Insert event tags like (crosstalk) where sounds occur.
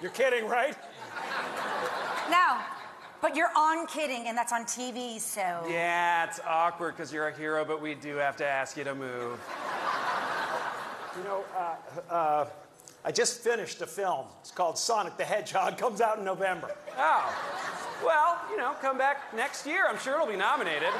You're kidding, right? No, but you're on kidding, and that's on TV, so. Yeah, it's awkward because you're a hero, but we do have to ask you to move. You know, uh, uh, I just finished a film. It's called Sonic the Hedgehog. (laughs) Comes out in November. Oh. Well, you know, come back next year. I'm sure it'll be nominated.